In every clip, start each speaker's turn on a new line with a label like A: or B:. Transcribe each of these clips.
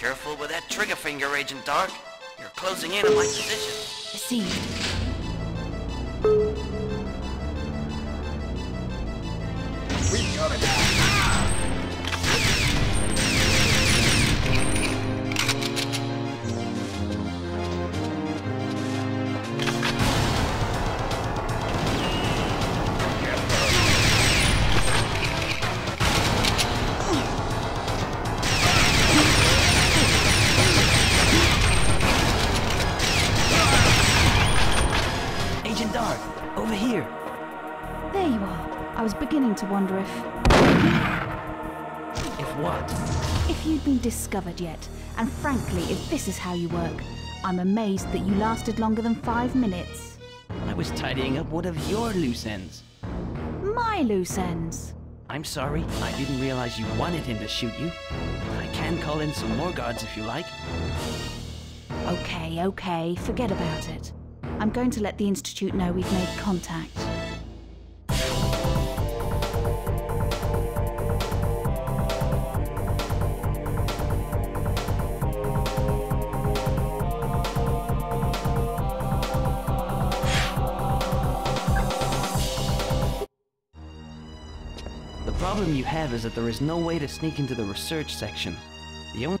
A: Careful with that trigger finger, Agent Dark. You're closing in on my position.
B: Received. I was beginning to wonder if.
A: If what?
B: if you'd been discovered yet. And frankly, if this is how you work, I'm amazed that you lasted longer than five minutes.
A: I was tidying up one of your loose ends.
B: My loose ends.
A: I'm sorry, I didn't realize you wanted him to shoot you. I can call in some more guards if you like.
B: Okay, okay, forget about it. I'm going to let the Institute know we've made contact.
A: Problem you have is that there is no way to sneak into the research section. The only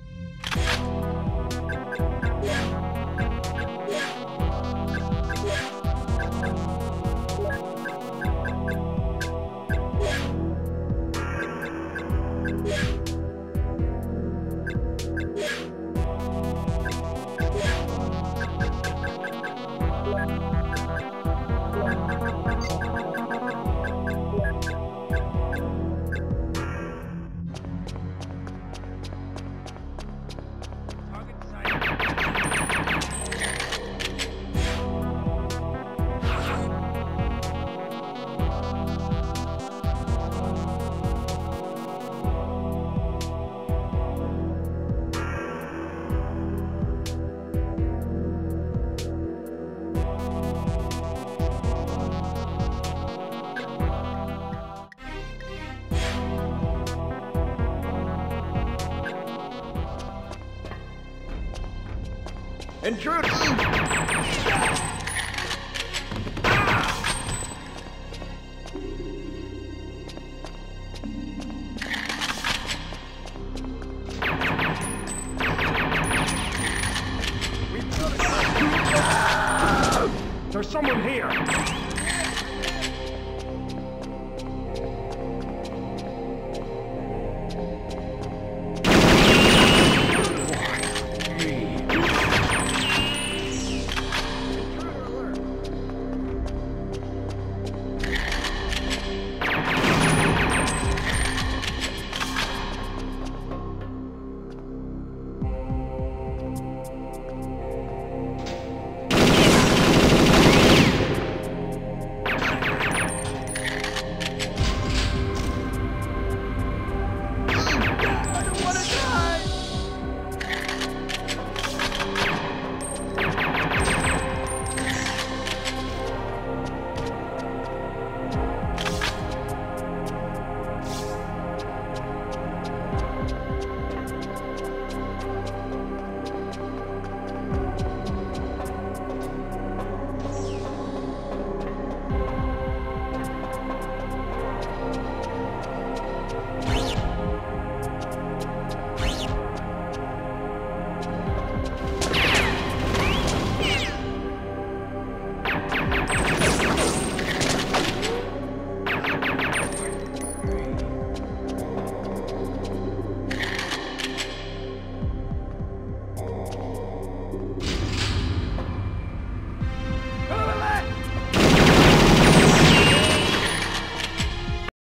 C: Intruder! There's someone here!